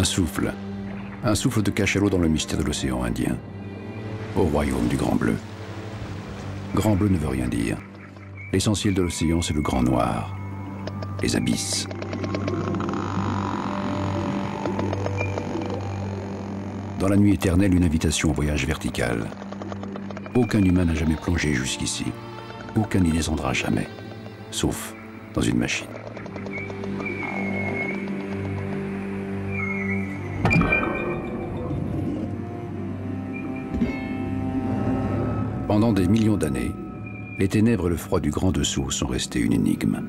Un souffle. Un souffle de cachalot dans le mystère de l'océan Indien. Au royaume du Grand Bleu. Grand Bleu ne veut rien dire. L'essentiel de l'océan, c'est le Grand Noir. Les abysses. Dans la nuit éternelle, une invitation au voyage vertical. Aucun humain n'a jamais plongé jusqu'ici. Aucun n'y descendra jamais. Sauf dans une machine. Des millions d'années, les ténèbres et le froid du grand dessous sont restés une énigme.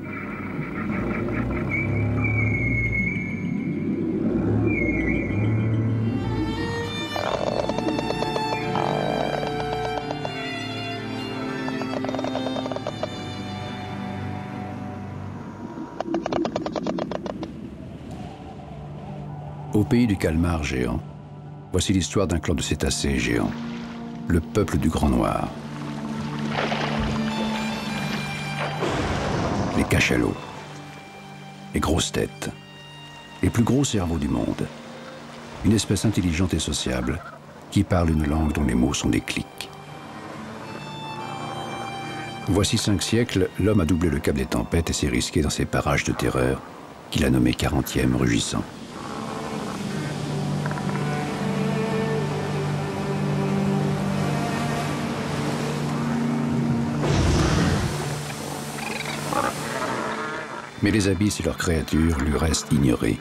Au pays du calmar géant, voici l'histoire d'un clan de cétacés géants, le peuple du Grand Noir. Les cachalots, les grosses têtes, les plus gros cerveaux du monde, une espèce intelligente et sociable qui parle une langue dont les mots sont des clics. Voici cinq siècles, l'homme a doublé le cap des tempêtes et s'est risqué dans ces parages de terreur qu'il a nommé 40e rugissant. Mais les abysses et leurs créatures lui restent ignorés.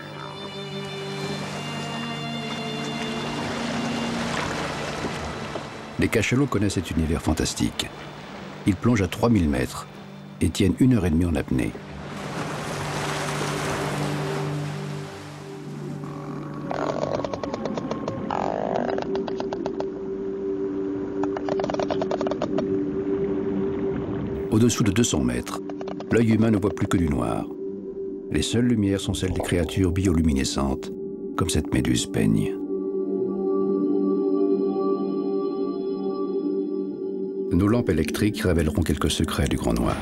Les cachalots connaissent cet univers fantastique. Ils plongent à 3000 mètres et tiennent une heure et demie en apnée. Au-dessous de 200 mètres, l'œil humain ne voit plus que du noir. Les seules lumières sont celles des créatures bioluminescentes, comme cette méduse peigne. Nos lampes électriques révéleront quelques secrets du Grand Noir.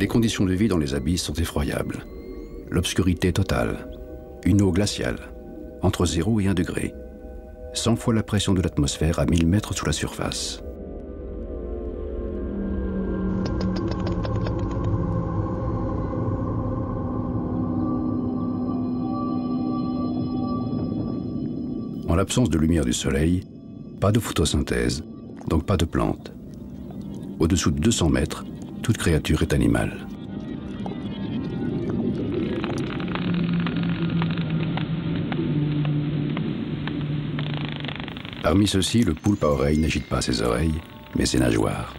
Les conditions de vie dans les abysses sont effroyables. L'obscurité totale, une eau glaciale, entre 0 et 1 degré, 100 fois la pression de l'atmosphère à 1000 mètres sous la surface. En l'absence de lumière du soleil, pas de photosynthèse, donc pas de plantes. Au-dessous de 200 mètres, toute créature est animale. Parmi ceux-ci, le poulpe à oreille n'agite pas ses oreilles, mais ses nageoires.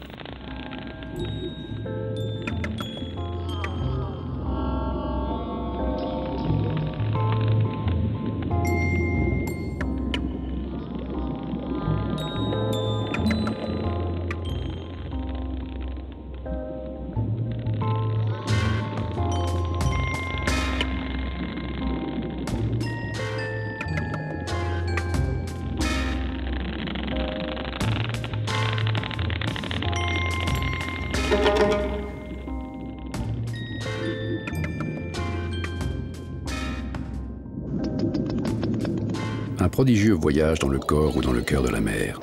Prodigieux voyage dans le corps ou dans le cœur de la mer.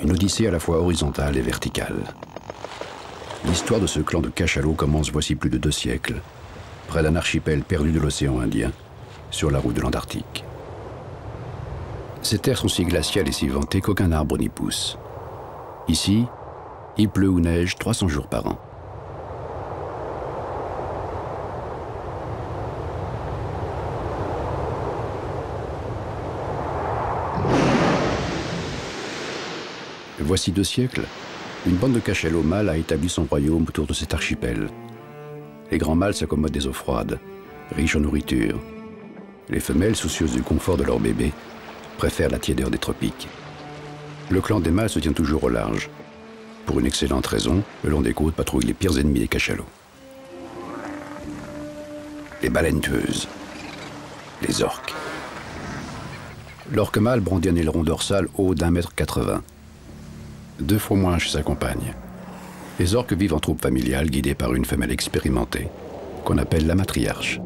Une odyssée à la fois horizontale et verticale. L'histoire de ce clan de cachalots commence voici plus de deux siècles, près d'un archipel perdu de l'océan Indien, sur la route de l'Antarctique. Ces terres sont si glaciales et si ventées qu'aucun arbre n'y pousse. Ici, il pleut ou neige 300 jours par an. Voici deux siècles, une bande de cachalots mâles a établi son royaume autour de cet archipel. Les grands mâles s'accommodent des eaux froides, riches en nourriture. Les femelles, soucieuses du confort de leur bébé, préfèrent la tiédeur des tropiques. Le clan des mâles se tient toujours au large. Pour une excellente raison, le long des côtes patrouillent les pires ennemis des cachalots. Les baleines tueuses. les orques. L'orque mâle brandit un aileron dorsal haut d'un mètre quatre-vingts. Deux fois moins chez sa compagne. Les orques vivent en troupe familiale guidées par une femelle expérimentée, qu'on appelle la matriarche.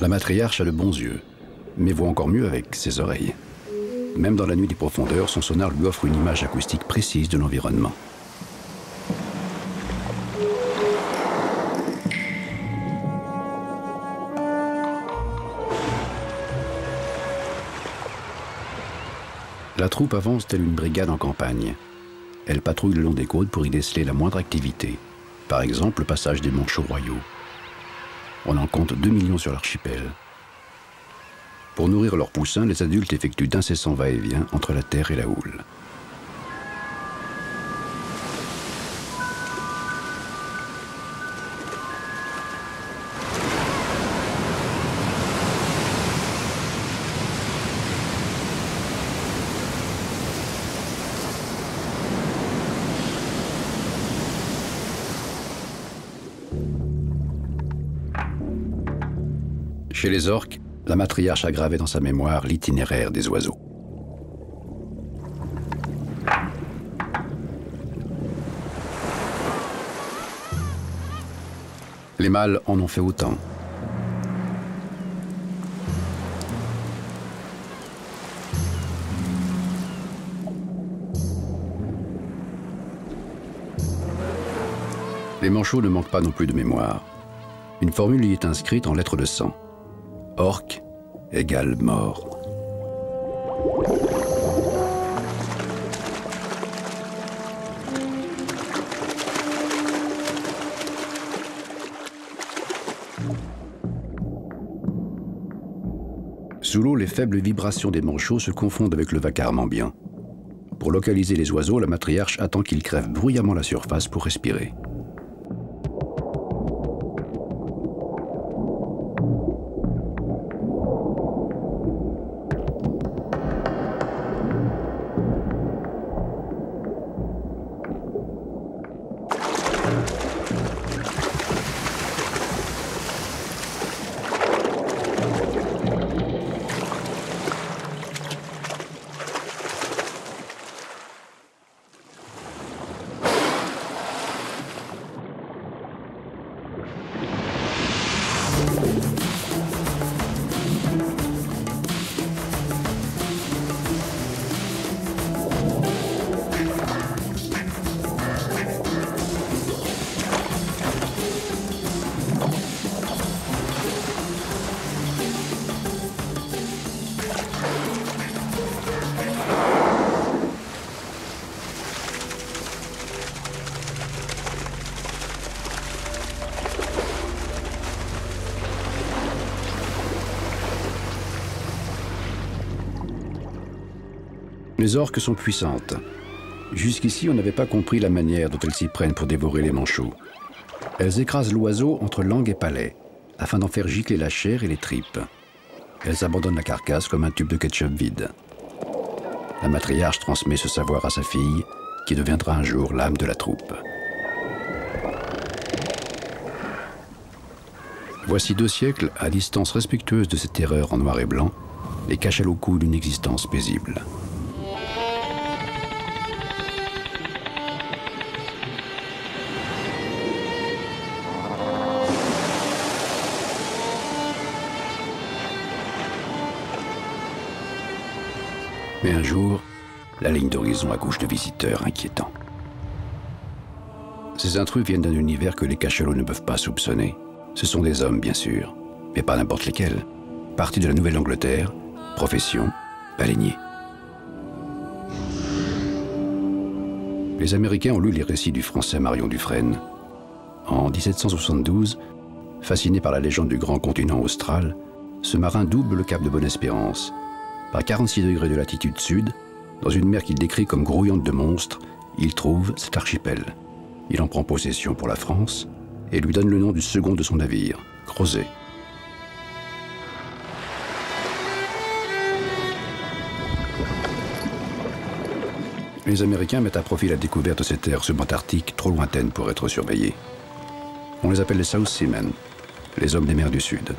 La matriarche a de bons yeux, mais voit encore mieux avec ses oreilles. Même dans la nuit des profondeurs, son sonar lui offre une image acoustique précise de l'environnement. La troupe avance telle une brigade en campagne. Elle patrouille le long des côtes pour y déceler la moindre activité, par exemple le passage des manchots royaux. On en compte 2 millions sur l'archipel. Pour nourrir leurs poussins, les adultes effectuent d'incessants va-et-vient entre la terre et la houle. Chez les orques, la matriarche a gravé dans sa mémoire l'itinéraire des oiseaux. Les mâles en ont fait autant. Les manchots ne manquent pas non plus de mémoire. Une formule y est inscrite en lettres de sang. Orque égale mort. Sous l'eau, les faibles vibrations des manchots se confondent avec le vacarme ambiant. Pour localiser les oiseaux, la matriarche attend qu'ils crèvent bruyamment la surface pour respirer. Les orques sont puissantes. Jusqu'ici, on n'avait pas compris la manière dont elles s'y prennent pour dévorer les manchots. Elles écrasent l'oiseau entre langue et palais, afin d'en faire gicler la chair et les tripes. Elles abandonnent la carcasse comme un tube de ketchup vide. La matriarche transmet ce savoir à sa fille, qui deviendra un jour l'âme de la troupe. Voici deux siècles, à distance respectueuse de cette terreur en noir et blanc, les cachalots coulent d'une existence paisible. Mais un jour, la ligne d'horizon accouche de visiteurs inquiétants. Ces intrus viennent d'un univers que les cachalots ne peuvent pas soupçonner. Ce sont des hommes, bien sûr, mais pas n'importe lesquels. Partis de la Nouvelle-Angleterre, profession, baleinier. Les Américains ont lu les récits du français Marion Dufresne. En 1772, fasciné par la légende du grand continent austral, ce marin double le cap de Bonne-Espérance à 46 degrés de latitude sud, dans une mer qu'il décrit comme grouillante de monstres, il trouve cet archipel. Il en prend possession pour la France et lui donne le nom du second de son navire, Crozet. Les Américains mettent à profit la découverte de ces terres subantarctiques trop lointaines pour être surveillées. On les appelle les South Seamen, les hommes des mers du Sud.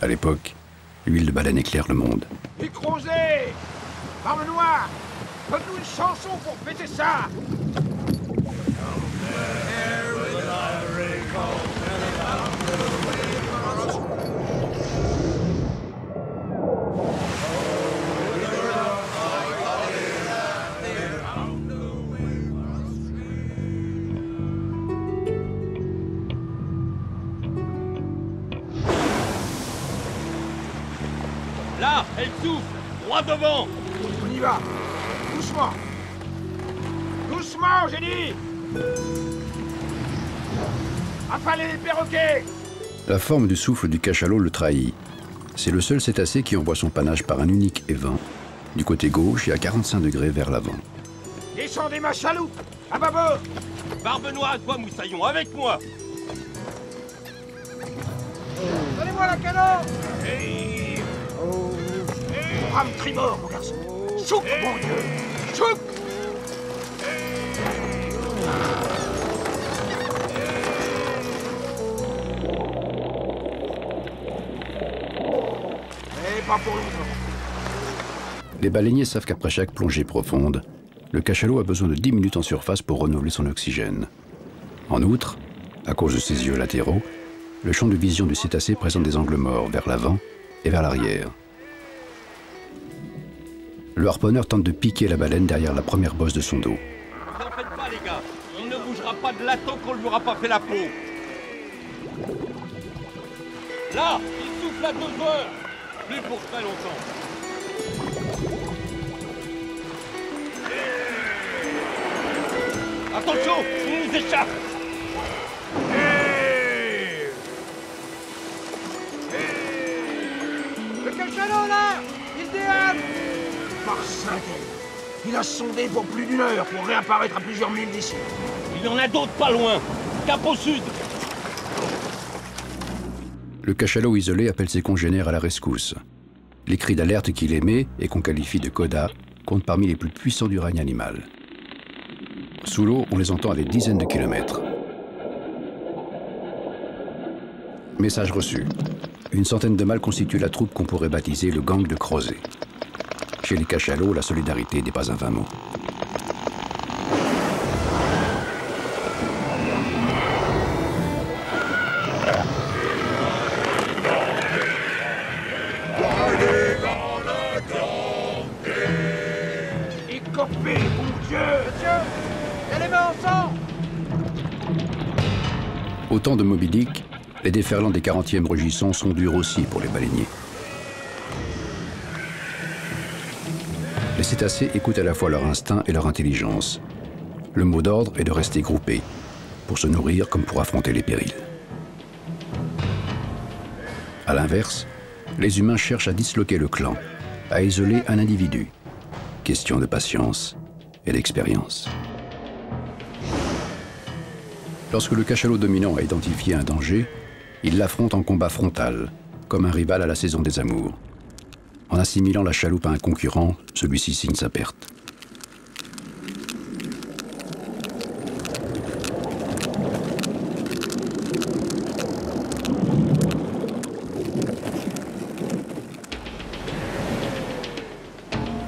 À l'époque, l'huile de baleine éclaire le monde. Du Crozet Barbe Noire Donne-nous une chanson pour fêter ça Affalez les perroquets. La forme du souffle du cachalot le trahit. C'est le seul cétacé qui envoie son panache par un unique évent, du côté gauche et à 45 degrés vers l'avant. Descendez ma chaloupe. À bâbord Barbe noire à toi, Moussaillon, avec moi. Donnez-moi la canon Rame tribord, mon garçon. Soupe, mon Dieu. Soupe pas pour longtemps. Les baleiniers savent qu'après chaque plongée profonde, le cachalot a besoin de 10 minutes en surface pour renouveler son oxygène. En outre, à cause de ses yeux latéraux, le champ de vision du cétacé présente des angles morts vers l'avant et vers l'arrière. Le harponneur tente de piquer la baleine derrière la première bosse de son dos. Vous en faites pas, les gars Il ne bougera pas de là tant qu'on lui aura pas fait la peau Là Il souffle à deux heures Plus pour très longtemps. Attention Il nous échappe. Le cachalot, là? Il déhale Par Saint-Élie Il a sondé pour plus d'une heure pour réapparaître à plusieurs milles d'ici. Il y en a d'autres pas loin. Cap au sud Le cachalot isolé appelle ses congénères à la rescousse. Les cris d'alerte qu'il émet et qu'on qualifie de coda comptent parmi les plus puissants du règne animal. Sous l'eau, on les entend à des dizaines de kilomètres. Message reçu. Une centaine de mâles constituent la troupe qu'on pourrait baptiser le gang de Crozet. Chez les cachalots, la solidarité n'est pas un vain mot. De Moby Dick, les déferlants des 40e rugissants sont durs aussi pour les baleiniers. Les cétacés écoutent à la fois leur instinct et leur intelligence. Le mot d'ordre est de rester groupés, pour se nourrir comme pour affronter les périls. À l'inverse, les humains cherchent à disloquer le clan, à isoler un individu. Question de patience et d'expérience. Lorsque le cachalot dominant a identifié un danger, il l'affronte en combat frontal, comme un rival à la saison des amours. En assimilant la chaloupe à un concurrent, celui-ci signe sa perte.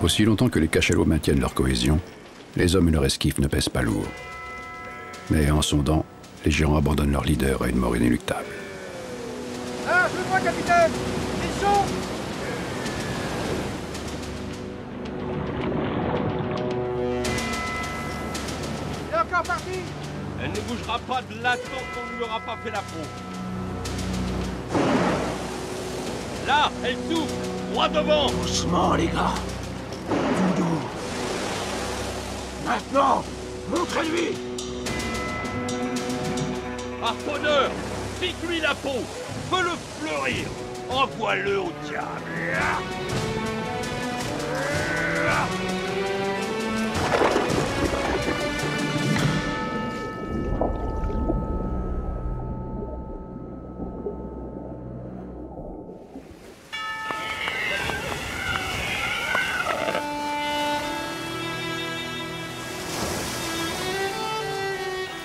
Aussi longtemps que les cachalots maintiennent leur cohésion, les hommes et leur esquif ne pèsent pas lourd. Mais en sondant, les géants abandonnent leur leader à une mort inéluctable. Ah, je le vois, capitaine. Ils sont Il est encore parti. Elle ne bougera pas de là tant qu'on ne lui aura pas fait la peau. Là, elle souffle Droit devant. Doucement, les gars. Tout doux Maintenant Montrez-lui par bonheur, pique-lui la peau, fais-le fleurir, envoie-le au diable.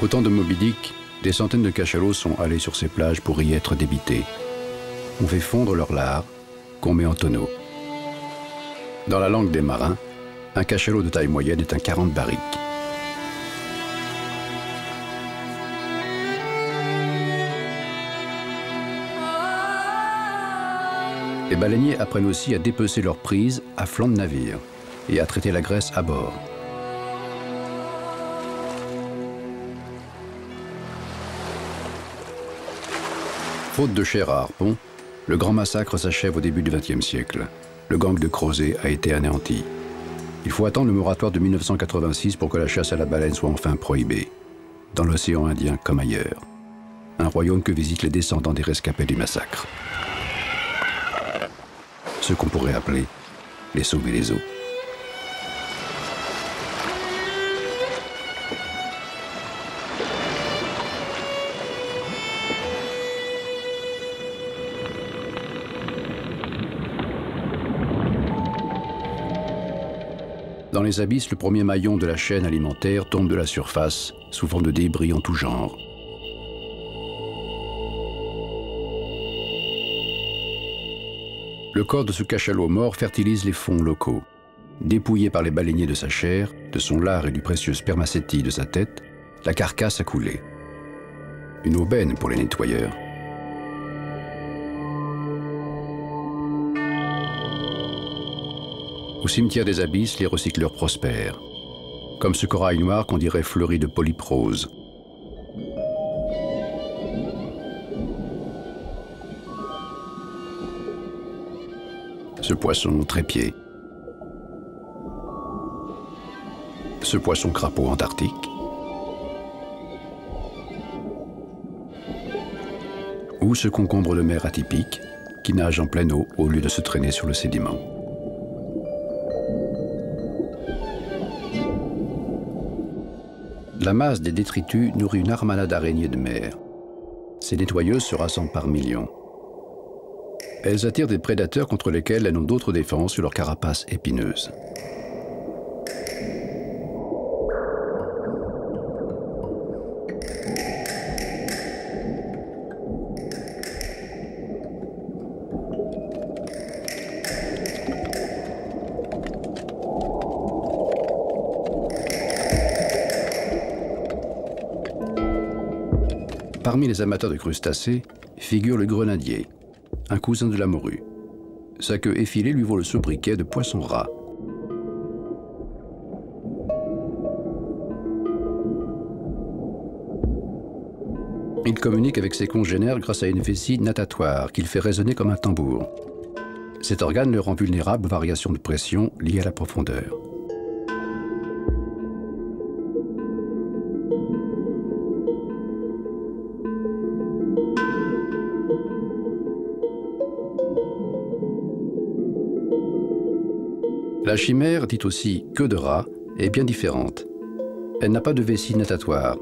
Au temps de Moby des centaines de cachalots sont allés sur ces plages pour y être débités. On fait fondre leur lard, qu'on met en tonneau. Dans la langue des marins, un cachalot de taille moyenne est un 40 barriques. Les baleiniers apprennent aussi à dépecer leurs prises à flanc de navire et à traiter la graisse à bord. Faute de chair à harpon, le grand massacre s'achève au début du XXe siècle. Le gang de Crozet a été anéanti. Il faut attendre le moratoire de 1986 pour que la chasse à la baleine soit enfin prohibée, dans l'océan Indien comme ailleurs. Un royaume que visitent les descendants des rescapés du massacre. Ce qu'on pourrait appeler les sauver les eaux. Les abysses, le premier maillon de la chaîne alimentaire tombe de la surface, souvent de débris en tout genre. Le corps de ce cachalot mort fertilise les fonds locaux. Dépouillé par les baleiniers de sa chair, de son lard et du précieux spermacétie de sa tête, la carcasse a coulé. Une aubaine pour les nettoyeurs. Au cimetière des abysses, les recycleurs prospèrent. Comme ce corail noir qu'on dirait fleuri de polyprose. Ce poisson trépied. Ce poisson crapaud antarctique. Ou ce concombre de mer atypique qui nage en pleine eau au lieu de se traîner sur le sédiment. La masse des détritus nourrit une armada d'araignées de mer. Ces nettoyeuses se rassemblent par millions. Elles attirent des prédateurs contre lesquels elles n'ont d'autre défense que leur carapace épineuse. Parmi les amateurs de crustacés figure le grenadier, un cousin de la morue. Sa queue effilée lui vaut le sobriquet de poisson rat. Il communique avec ses congénères grâce à une vessie natatoire qu'il fait résonner comme un tambour. Cet organe le rend vulnérable aux variations de pression liées à la profondeur. La chimère, dite aussi queue de rat, est bien différente. Elle n'a pas de vessie natatoire.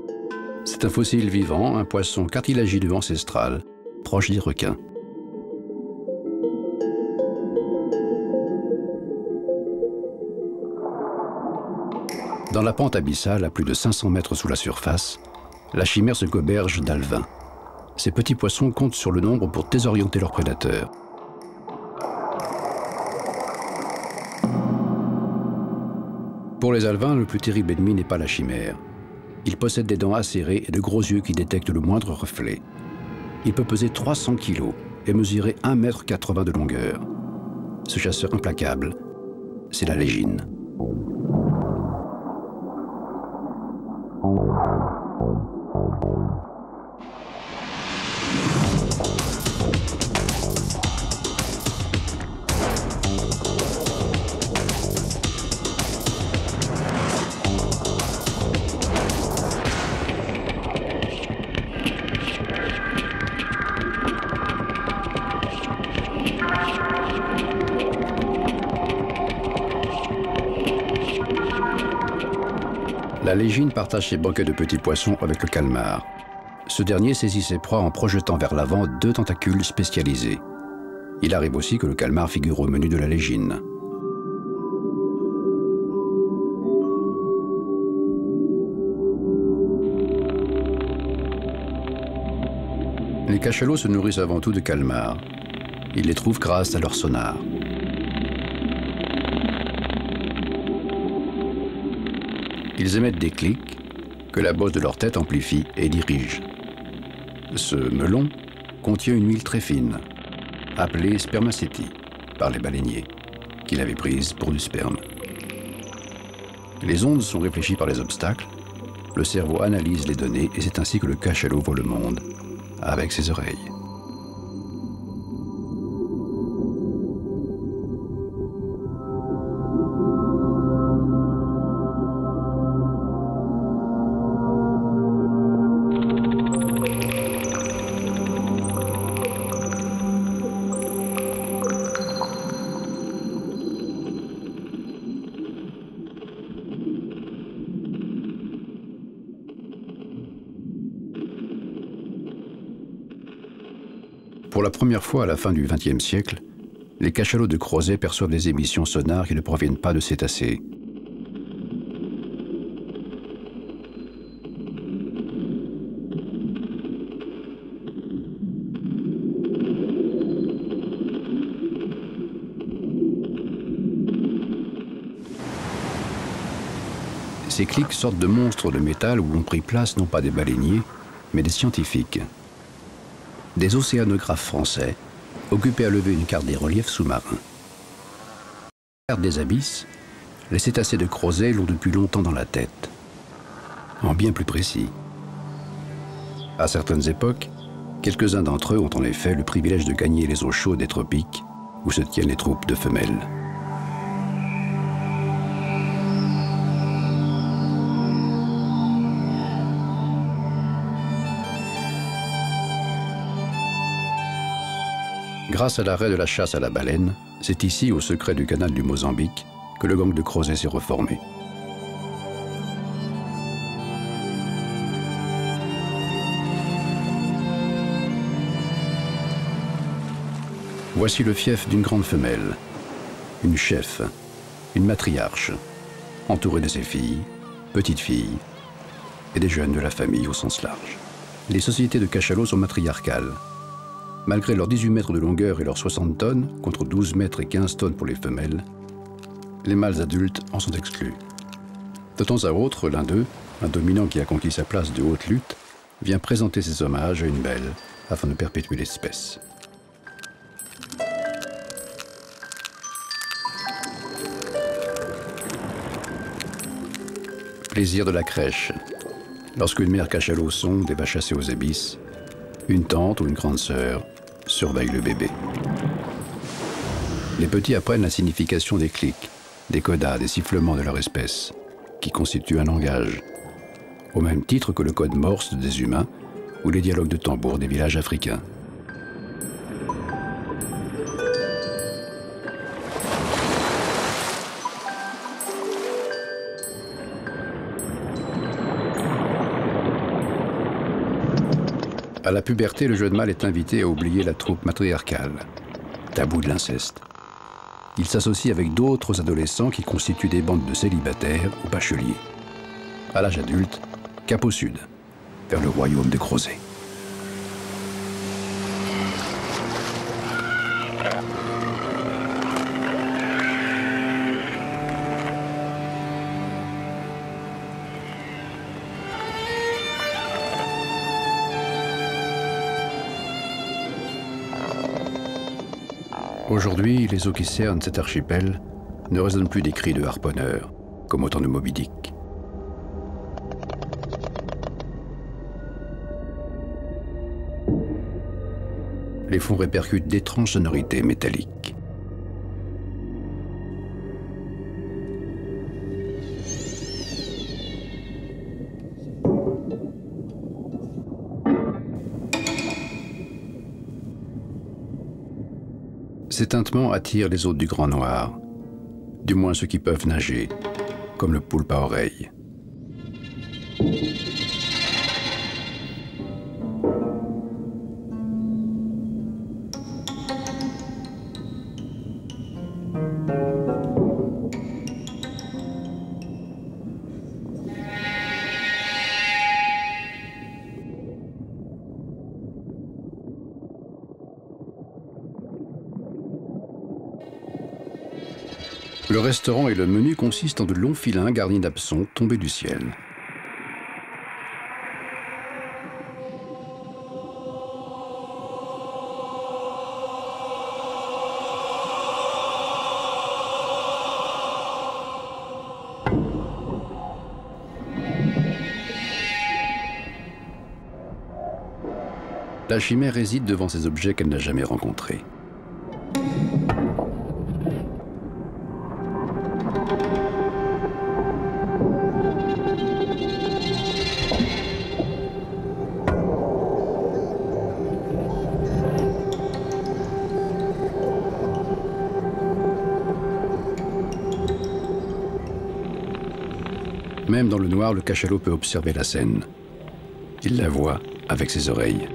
C'est un fossile vivant, un poisson cartilagineux ancestral, proche des requins. Dans la pente abyssale, à plus de 500 mètres sous la surface, la chimère se goberge d'alvins. Ces petits poissons comptent sur le nombre pour désorienter leurs prédateurs. Pour les alvins, le plus terrible ennemi n'est pas la chimère. Il possède des dents acérées et de gros yeux qui détectent le moindre reflet. Il peut peser 300 kilos et mesurer 1,80 m de longueur. Ce chasseur implacable, c'est la légine. légine partage ses banquets de petits poissons avec le calmar. Ce dernier saisit ses proies en projetant vers l'avant deux tentacules spécialisés. Il arrive aussi que le calmar figure au menu de la légine. Les cachalots se nourrissent avant tout de calmars. Ils les trouvent grâce à leur sonar. Ils émettent des clics que la bosse de leur tête amplifie et dirige. Ce melon contient une huile très fine, appelée spermacétie par les baleiniers, qui l'avaient prise pour du sperme. Les ondes sont réfléchies par les obstacles, le cerveau analyse les données et c'est ainsi que le cachalot voit le monde avec ses oreilles. Première fois à la fin du XXe siècle, les cachalots de Crozet perçoivent des émissions sonores qui ne proviennent pas de cétacés. Ces clics sortent de monstres de métal où ont pris place non pas des baleiniers, mais des scientifiques des océanographes français occupés à lever une carte des reliefs sous-marins. Carte des abysses, les cétacés de Crozet l'ont depuis longtemps dans la tête, en bien plus précis. À certaines époques, quelques-uns d'entre eux ont en effet le privilège de gagner les eaux chaudes des tropiques où se tiennent les troupes de femelles. Grâce à l'arrêt de la chasse à la baleine, c'est ici, au secret du canal du Mozambique, que le gang de Crozet s'est reformé. Voici le fief d'une grande femelle, une chef, une matriarche, entourée de ses filles, petites filles et des jeunes de la famille au sens large. Les sociétés de cachalots sont matriarcales, Malgré leurs 18 mètres de longueur et leurs 60 tonnes, contre 12 mètres et 15 tonnes pour les femelles, les mâles adultes en sont exclus. De temps à autre, l'un d'eux, un dominant qui a conquis sa place de haute lutte, vient présenter ses hommages à une belle afin de perpétuer l'espèce. Plaisir de la crèche. Lorsqu'une mère cachalot sonde et va chasser aux abysses, une tante ou une grande sœur surveille le bébé. Les petits apprennent la signification des clics, des codas, des sifflements de leur espèce, qui constituent un langage, au même titre que le code morse des humains ou les dialogues de tambour des villages africains. À la puberté, le jeune mâle est invité à oublier la troupe matriarcale, tabou de l'inceste. Il s'associe avec d'autres adolescents qui constituent des bandes de célibataires ou bacheliers. À l'âge adulte, cap au sud, vers le royaume de Crozet. Aujourd'hui, les eaux qui cernent cet archipel ne résonnent plus des cris de harponneurs, comme au temps de Moby. Les fonds répercutent d'étranges sonorités métalliques. Ces tintements attirent les hôtes du Grand Noir, du moins ceux qui peuvent nager, comme le poulpe à oreille. Restaurant et le menu consistent en de longs filins garnis d'absons tombés du ciel. La chimère hésite devant ces objets qu'elle n'a jamais rencontrés. Le cachalot peut observer la scène. Il la voit avec ses oreilles.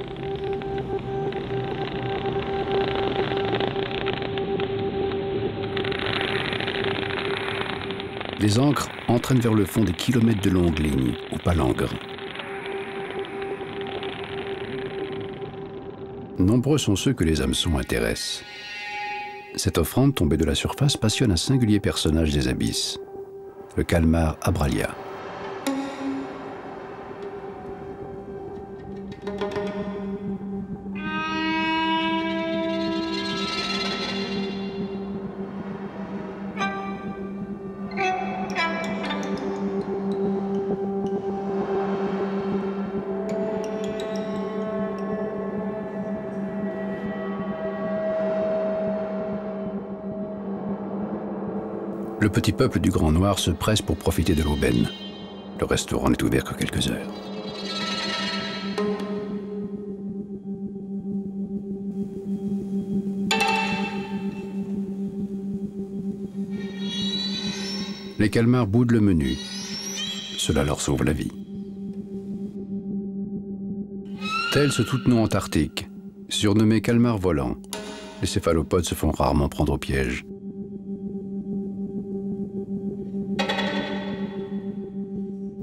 Les encres entraînent vers le fond des kilomètres de longues lignes, ou palangres. Nombreux sont ceux que les hameçons intéressent. Cette offrande tombée de la surface passionne un singulier personnage des abysses, le calmar Abralia. Petit peuple du Grand Noir se presse pour profiter de l'aubaine. Le restaurant n'est ouvert que quelques heures. Les calmars boudent le menu. Cela leur sauve la vie. Tel ce tout nom antarctique, surnommé calmar volant, les céphalopodes se font rarement prendre au piège.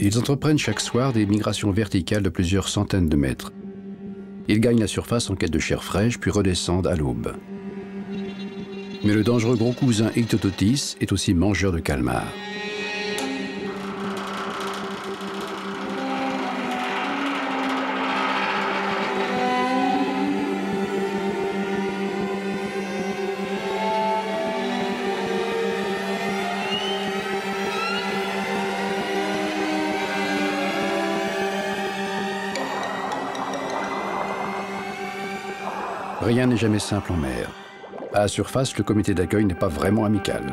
Ils entreprennent chaque soir des migrations verticales de plusieurs centaines de mètres. Ils gagnent la surface en quête de chair fraîche, puis redescendent à l'aube. Mais le dangereux gros cousin Ictototis est aussi mangeur de calmars. Rien n'est jamais simple en mer. À la surface, le comité d'accueil n'est pas vraiment amical.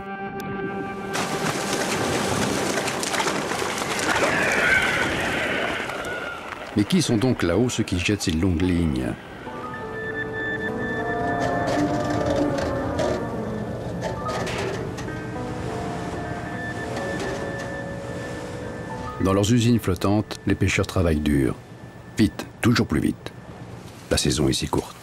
Mais qui sont donc là-haut ceux qui jettent ces longues lignes? Dans leurs usines flottantes, les pêcheurs travaillent dur. Vite, toujours plus vite. La saison est si courte.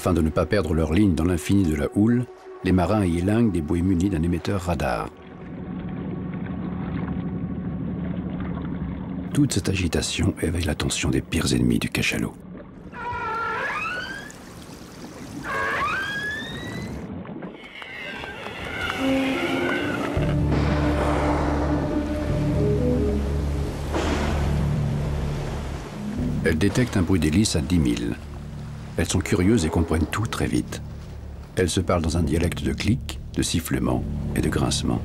Afin de ne pas perdre leur ligne dans l'infini de la houle, les marins y élinguent des bouées munies d'un émetteur radar. Toute cette agitation éveille l'attention des pires ennemis du cachalot. Elle détecte un bruit d'hélice à 10 000. Elles sont curieuses et comprennent tout très vite. Elles se parlent dans un dialecte de clics, de sifflements et de grincements.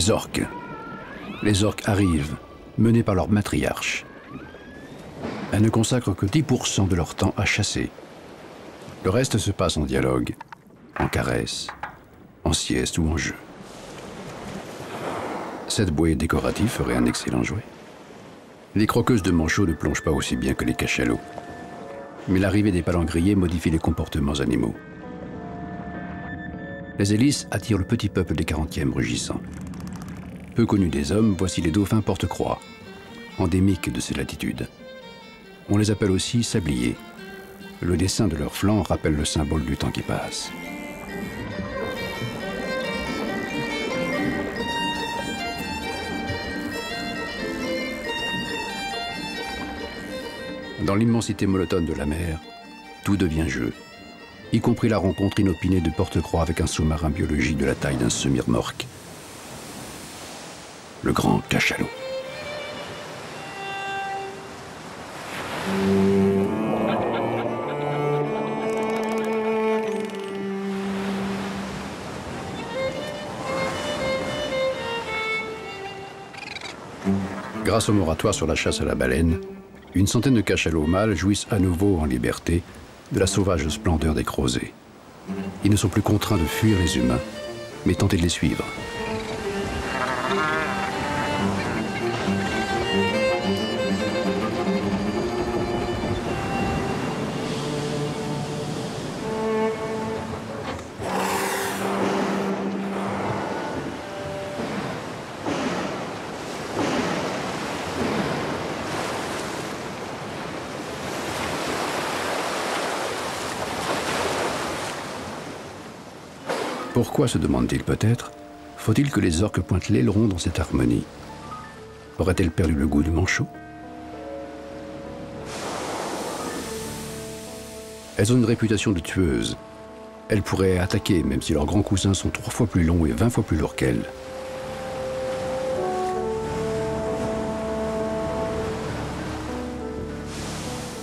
Les orques. Les orques arrivent, menés par leur matriarche. Elles ne consacrent que 10% de leur temps à chasser. Le reste se passe en dialogue, en caresses, en sieste ou en jeu. Cette bouée décorative ferait un excellent jouet. Les croqueuses de manchots ne plongent pas aussi bien que les cachalots. Mais l'arrivée des palangriers modifie les comportements animaux. Les hélices attirent le petit peuple des 40e rugissants. Peu connus des hommes, voici les dauphins porte-croix, endémiques de ces latitudes. On les appelle aussi sabliers. Le dessin de leurs flancs rappelle le symbole du temps qui passe. Dans l'immensité monotone de la mer, tout devient jeu, y compris la rencontre inopinée de Porte-Croix avec un sous-marin biologique de la taille d'un semi-remorque. Le grand cachalot. Grâce au moratoire sur la chasse à la baleine, une centaine de cachalots mâles jouissent à nouveau en liberté de la sauvage splendeur des crozets. Ils ne sont plus contraints de fuir les humains, mais tenter de les suivre. Se demande-t-il peut-être, faut-il que les orques pointent l'aileron dans cette harmonie? Aurait-elle perdu le goût du manchot? Elles ont une réputation de tueuses. Elles pourraient attaquer, même si leurs grands cousins sont trois fois plus longs et vingt fois plus lourds qu'elles.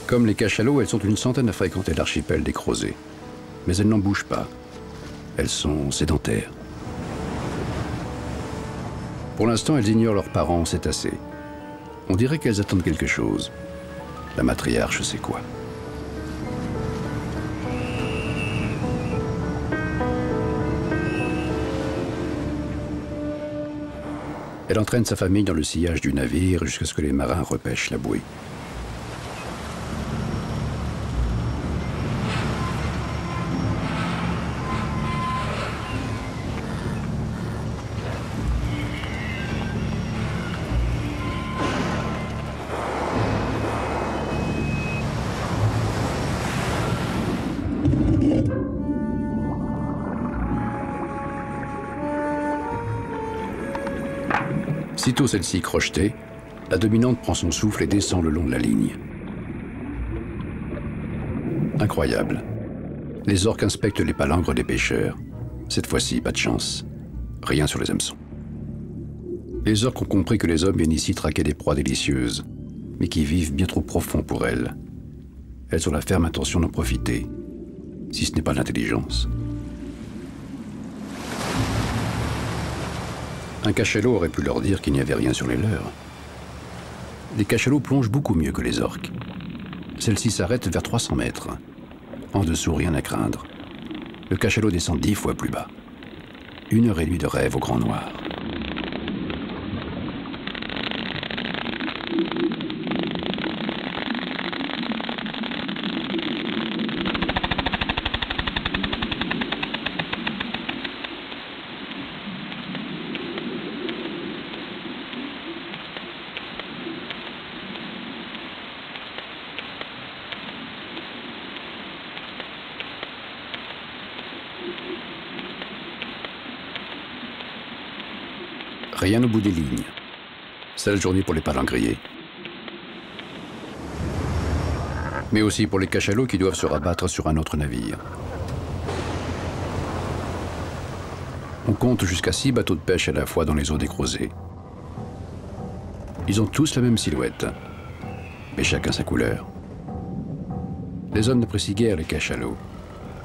Comme les cachalots, elles sont une centaine à fréquenter l'archipel des Crozets. Mais elles n'en bougent pas. Elles sont sédentaires. Pour l'instant, elles ignorent leurs parents, c'est assez. On dirait qu'elles attendent quelque chose. La matriarche sait quoi. Elle entraîne sa famille dans le sillage du navire jusqu'à ce que les marins repêchent la bouée. Sitôt celle-ci crochetée, la dominante prend son souffle et descend le long de la ligne. Incroyable. Les orques inspectent les palangres des pêcheurs. Cette fois-ci, pas de chance. Rien sur les hameçons. Les orques ont compris que les hommes viennent ici traquer des proies délicieuses, mais qui vivent bien trop profond pour elles. Elles ont la ferme intention d'en profiter, si ce n'est pas l'intelligence. Un cachalot aurait pu leur dire qu'il n'y avait rien sur les leurs. Les cachalots plongent beaucoup mieux que les orques. Celle-ci s'arrête vers 300 mètres. En dessous, rien à craindre. Le cachalot descend dix fois plus bas. Une heure et demie de rêve au grand noir. Rien au bout des lignes. Sale journée pour les palangriers. Mais aussi pour les cachalots qui doivent se rabattre sur un autre navire. On compte jusqu'à six bateaux de pêche à la fois dans les eaux des Crozets. Ils ont tous la même silhouette, mais chacun sa couleur. Les hommes n'apprécient guère les cachalots,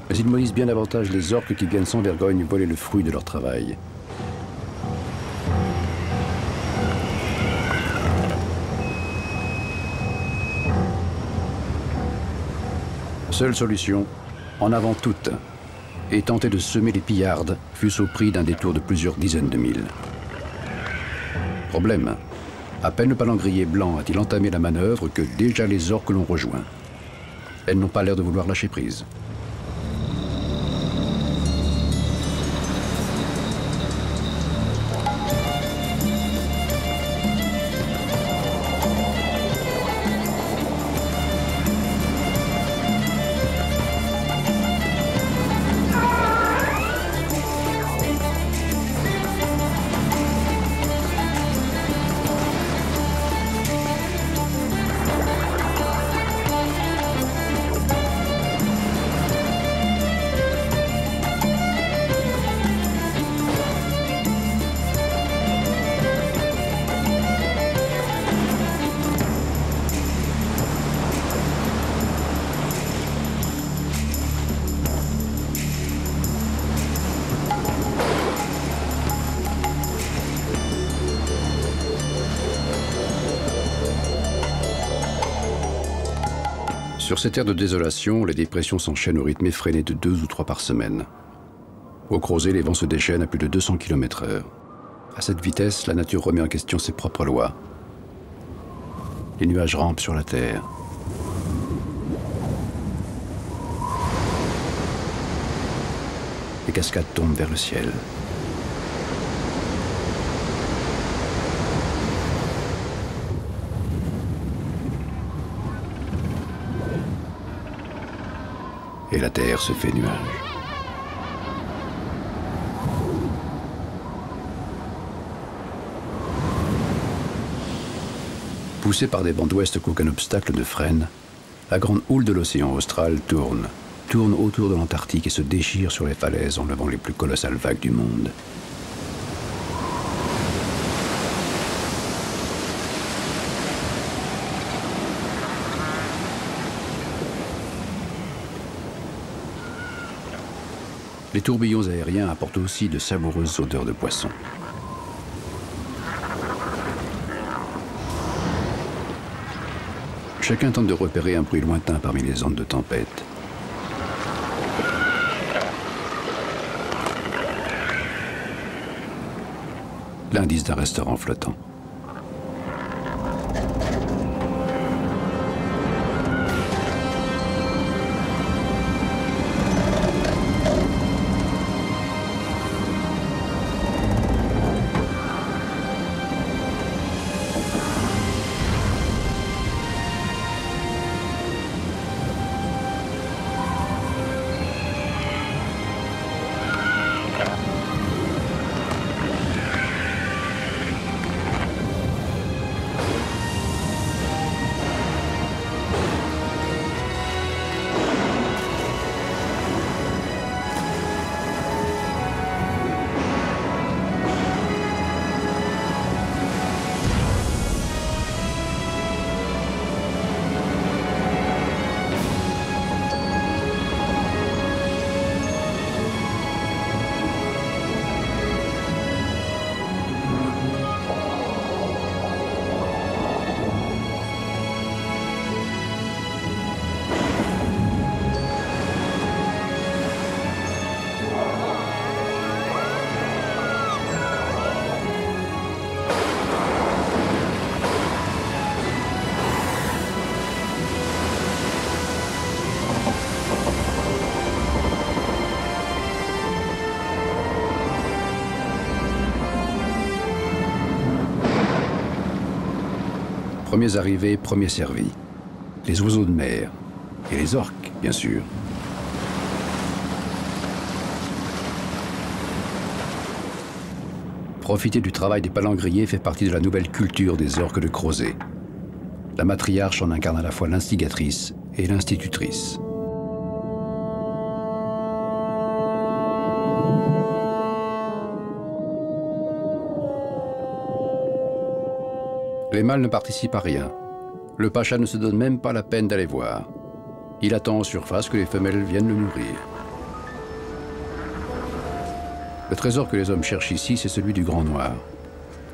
mais ils maudissent bien davantage les orques qui viennent sans vergogne voler le fruit de leur travail. Seule solution, en avant toute, et tenter de semer les pillardes, fût-ce au prix d'un détour de plusieurs dizaines de milles. Problème, à peine le palangrier blanc a-t-il entamé la manœuvre que déjà les orques l'ont rejoint. Elles n'ont pas l'air de vouloir lâcher prise. Sur ces terres de désolation, les dépressions s'enchaînent au rythme effréné de deux ou trois par semaine. Au Crozet, les vents se déchaînent à plus de 200 km/h. À cette vitesse, la nature remet en question ses propres lois. Les nuages rampent sur la terre. Les cascades tombent vers le ciel. Et la terre se fait nuage. Poussée par des vents d'ouest qu'aucun obstacle ne freine, la grande houle de l'océan austral tourne, tourne autour de l'Antarctique et se déchire sur les falaises en levant les plus colossales vagues du monde. Les tourbillons aériens apportent aussi de savoureuses odeurs de poisson. Chacun tente de repérer un bruit lointain parmi les ondes de tempête. L'indice d'un restaurant flottant. Arrivés, premiers servis. Les oiseaux de mer. Et les orques, bien sûr. Profiter du travail des palangriers fait partie de la nouvelle culture des orques de Crozet. La matriarche en incarne à la fois l'instigatrice et l'institutrice. Les mâles ne participent à rien. Le pacha ne se donne même pas la peine d'aller voir. Il attend en surface que les femelles viennent le nourrir. Le trésor que les hommes cherchent ici, c'est celui du Grand Noir.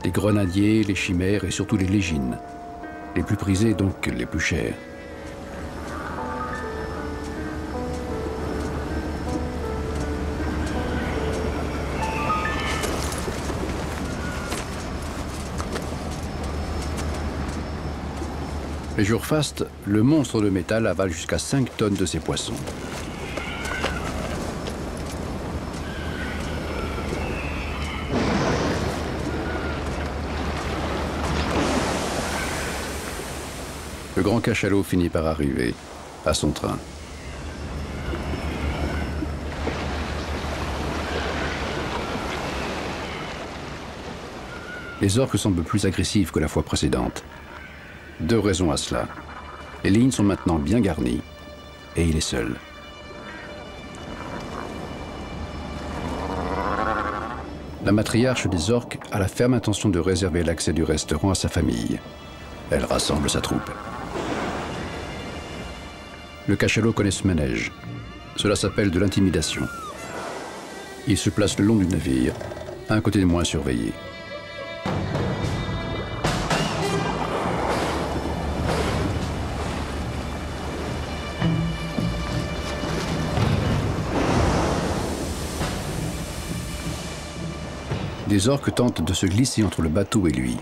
Les grenadiers, les chimères et surtout les légines. Les plus prisés, donc les plus chers. Les jours fastes, le monstre de métal avale jusqu'à 5 tonnes de ces poissons. Le grand cachalot finit par arriver, à son train. Les orques semblent plus agressifs que la fois précédente. Deux raisons à cela. Les lignes sont maintenant bien garnies et il est seul. La matriarche des orques a la ferme intention de réserver l'accès du restaurant à sa famille. Elle rassemble sa troupe. Le cachalot connaît ce manège. Cela s'appelle de l'intimidation. Il se place le long du navire, un côté de moins surveillé. Des orques tentent de se glisser entre le bateau et lui.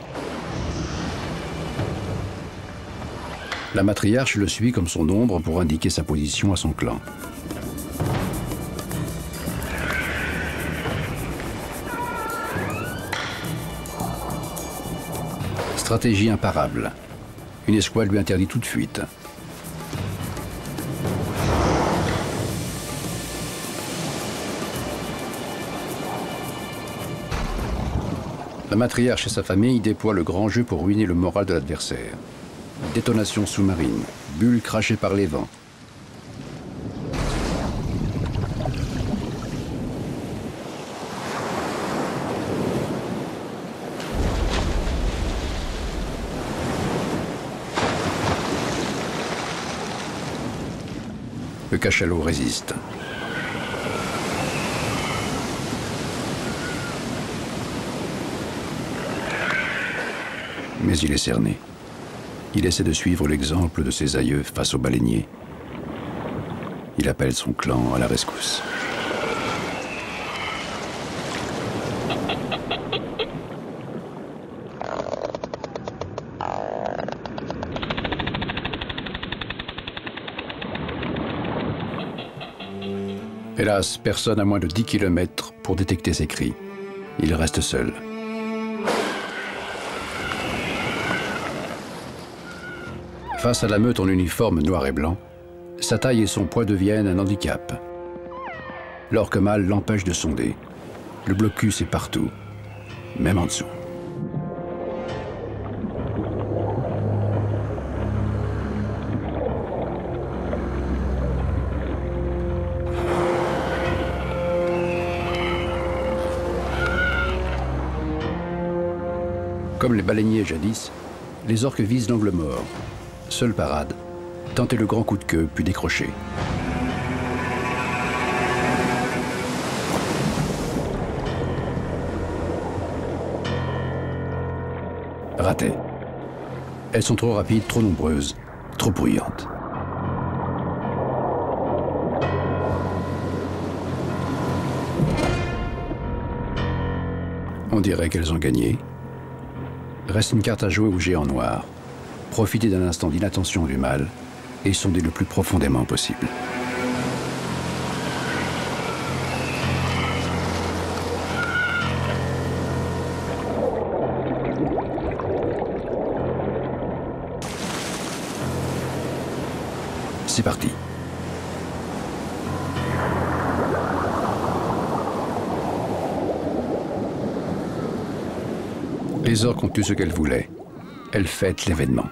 La matriarche le suit comme son ombre pour indiquer sa position à son clan. Stratégie imparable. Une escouade lui interdit toute fuite. La matriarche et sa famille déploient le grand jeu pour ruiner le moral de l'adversaire. Détonation sous-marine, bulles crachées par les vents. Le cachalot résiste. Mais il est cerné. Il essaie de suivre l'exemple de ses aïeux face aux baleiniers. Il appelle son clan à la rescousse. Hélas, personne à moins de 10 km pour détecter ses cris. Il reste seul. Face à la meute en uniforme noir et blanc, sa taille et son poids deviennent un handicap. L'orque mâle l'empêche de sonder. Le blocus est partout, même en dessous. Comme les baleiniers jadis, les orques visent l'angle mort. Seule parade, tenter le grand coup de queue puis décrocher. Raté. Elles sont trop rapides, trop nombreuses, trop bruyantes. On dirait qu'elles ont gagné. Reste une carte à jouer au géant noir. Profiter d'un instant d'inattention du mal et sonder le plus profondément possible. C'est parti. Les orques ont eu ce qu'elles voulaient. Elles fêtent l'événement.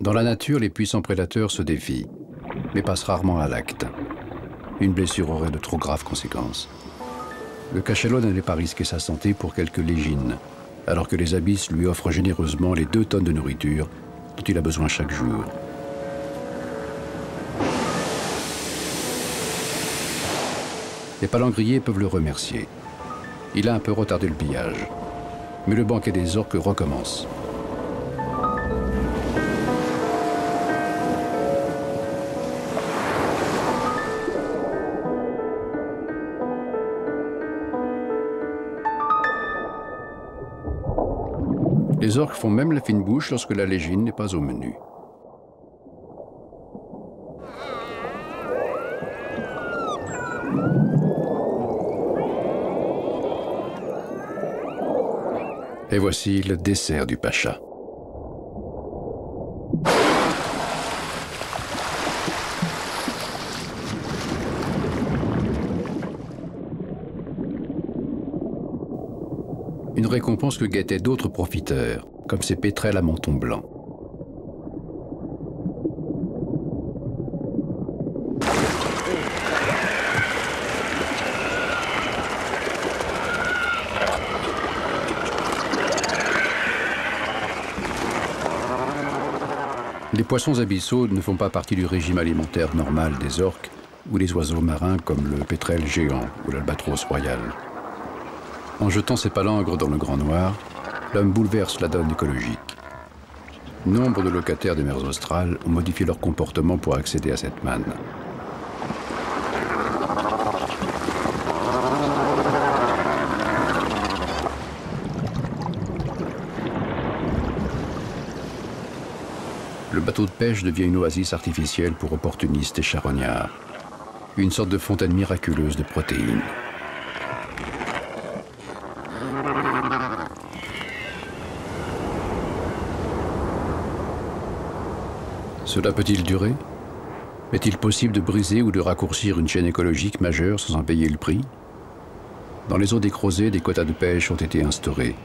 Dans la nature, les puissants prédateurs se défient, mais passent rarement à l'acte. Une blessure aurait de trop graves conséquences. Le cachalot n'allait pas risquer sa santé pour quelques légines, alors que les abysses lui offrent généreusement les deux tonnes de nourriture dont il a besoin chaque jour. Les palangriers peuvent le remercier. Il a un peu retardé le pillage. Mais le banquet des orques recommence. Les orques font même la fine bouche lorsque la légine n'est pas au menu. Voici le dessert du pacha. Une récompense que guettaient d'autres profiteurs, comme ces pétrels à menton blanc. Poissons abyssaux ne font pas partie du régime alimentaire normal des orques ou des oiseaux marins comme le pétrel géant ou l'albatros royal. En jetant ses palangres dans le grand noir, l'homme bouleverse la donne écologique. Nombre de locataires des mers australes ont modifié leur comportement pour accéder à cette manne. Le de pêche devient une oasis artificielle pour opportunistes et charognards. Une sorte de fontaine miraculeuse de protéines. Cela peut-il durer? Est-il possible de briser ou de raccourcir une chaîne écologique majeure sans en payer le prix? Dans les eaux décrosées, des quotas de pêche ont été instaurés.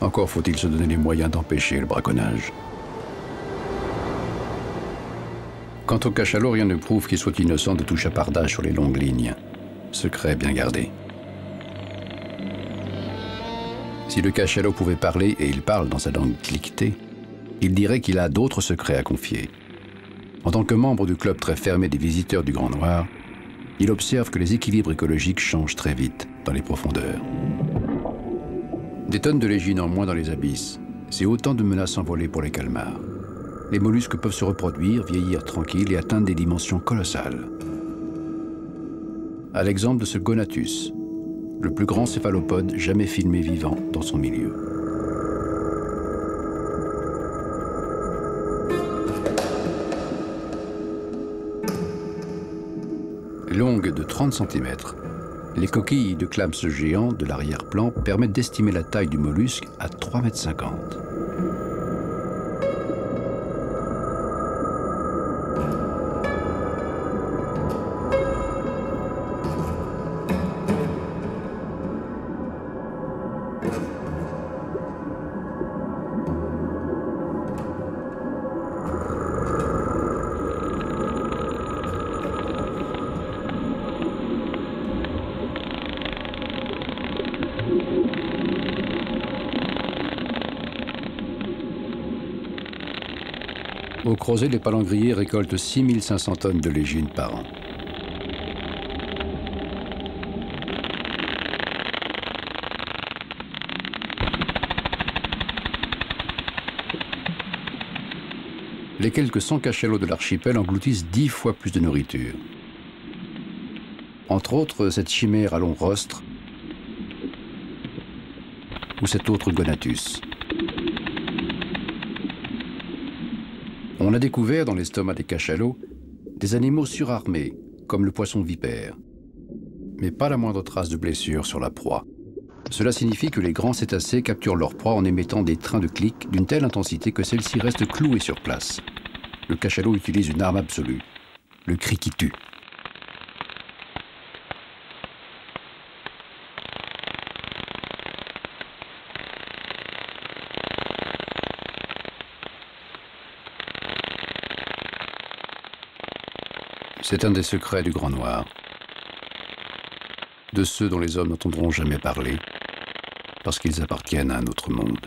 Encore faut-il se donner les moyens d'empêcher le braconnage. Quant au cachalot, rien ne prouve qu'il soit innocent de tout chapardage sur les longues lignes. Secret bien gardé. Si le cachalot pouvait parler, et il parle dans sa langue cliquetée, il dirait qu'il a d'autres secrets à confier. En tant que membre du club très fermé des visiteurs du Grand Noir, il observe que les équilibres écologiques changent très vite dans les profondeurs. Des tonnes de légines en moins dans les abysses, c'est autant de menaces envolées pour les calmars. Les mollusques peuvent se reproduire, vieillir tranquilles et atteindre des dimensions colossales. À l'exemple de ce Gonatus, le plus grand céphalopode jamais filmé vivant dans son milieu. Longues de 30 cm, les coquilles de clams géants de l'arrière-plan permettent d'estimer la taille du mollusque à 3,50 m. Au Crozet, les palangriers récoltent 6500 tonnes de légine par an. Les quelques 100 cachalots de l'archipel engloutissent 10 fois plus de nourriture. Entre autres, cette chimère à long rostre ou cet autre gonatus. On a découvert dans l'estomac des cachalots des animaux surarmés, comme le poisson vipère, mais pas la moindre trace de blessure sur la proie. Cela signifie que les grands cétacés capturent leur proie en émettant des trains de clics d'une telle intensité que celle-ci reste clouée sur place. le cachalot utilise une arme absolue, le cri qui tue. C'est un des secrets du Grand Noir. De ceux dont les hommes n'entendront jamais parler, parce qu'ils appartiennent à un autre monde.